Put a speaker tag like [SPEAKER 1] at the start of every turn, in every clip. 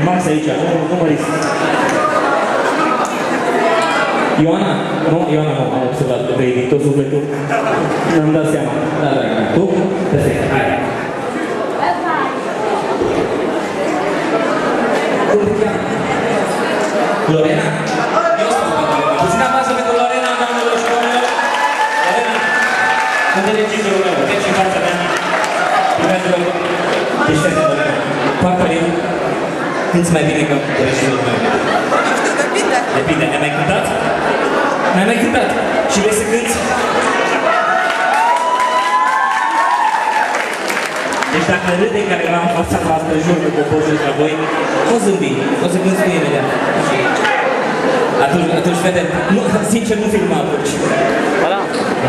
[SPEAKER 1] Imaxa aici, acum mă număriți. Ioana? No, Ioana no, am observat, redito sufletul. Nu-mi dau seama. Da, da, da. Tu? Perfect. Hai. cânti mai bine ca regizorul meu. Depinde. Depinde. Ai mai cântat? Ai mai cântat. Și vrei să cânti? Deci dacă râde careva în fața voastră, jur că poposul la voi, o zâmbi, o să cânti cu imediat. Atunci, atunci, fete, nu, sincer, nu filma atunci. Ba da.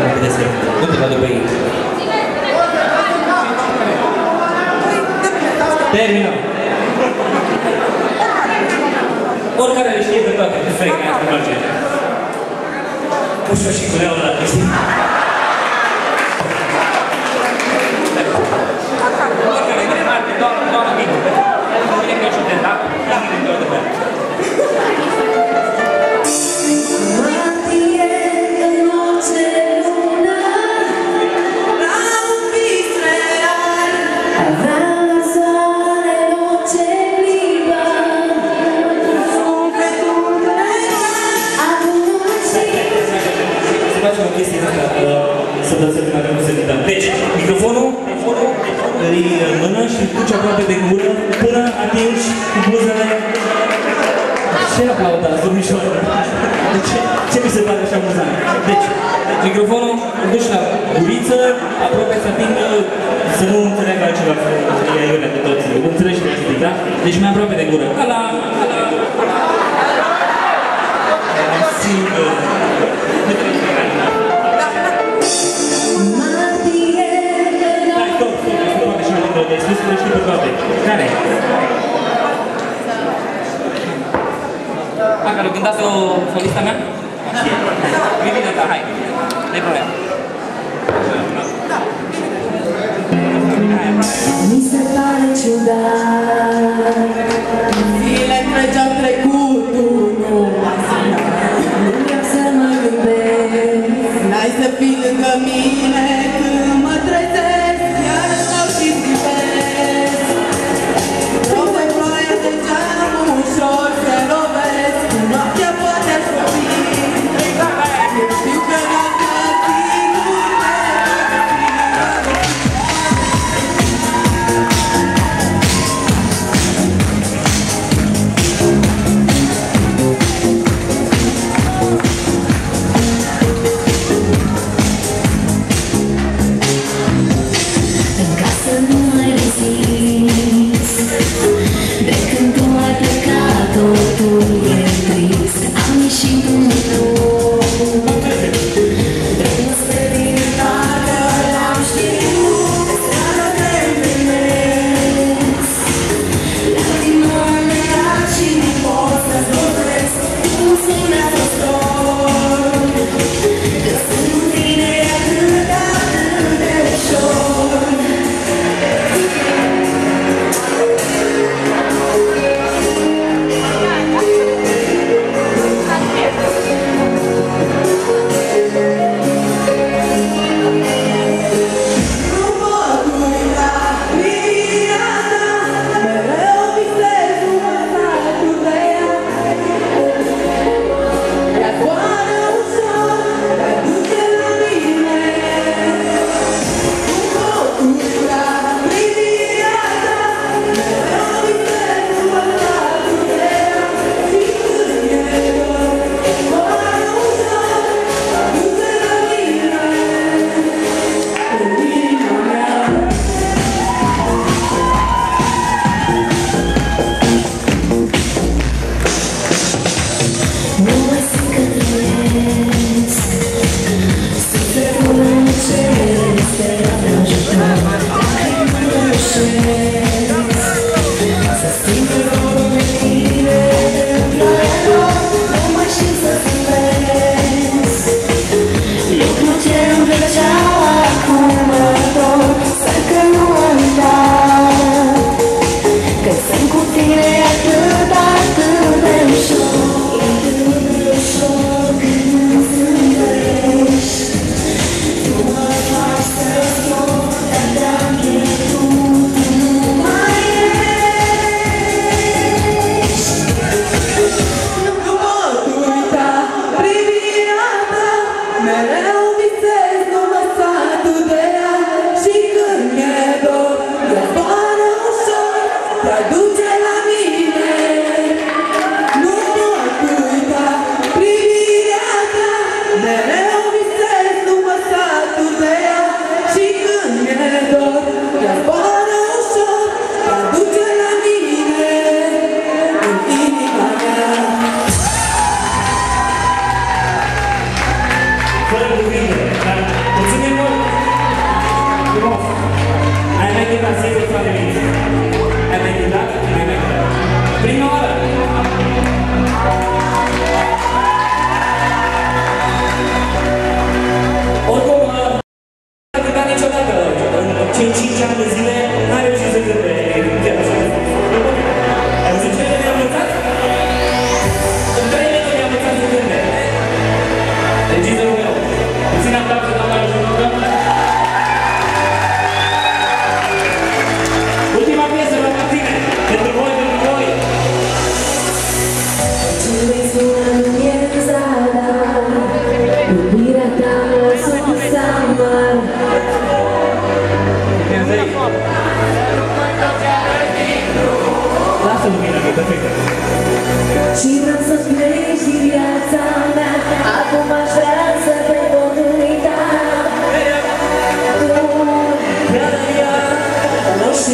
[SPEAKER 1] Nu vedeți că, nu te va după ei. Termină. Oricare le știe pe toate, pe fake aia, pe margine. Pușu și cu leul la chestii. Oricare, vine Martin, doamnă, doamnă, mică. Vine că eu și-o tentat, la mine, doamnă, doamnă. Ce aplaudați, domnișoară? De ce, ce mi se pare așa amuzant? Deci, microfonul îl duci la guriță, aproape să atingă, să nu înțeleagă altceva, că e aiurea de toți. Înțelegi ce zic, da? Deci mai aproape de gură. Ca la... Ca la... Am singur. Stai, stop, stop, nu poate și mai de spus că le știi pe toate. 軽く出すをそりしたな耳の中はいでこれ
[SPEAKER 2] Mi separe tuh
[SPEAKER 3] File trecea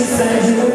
[SPEAKER 1] inside you.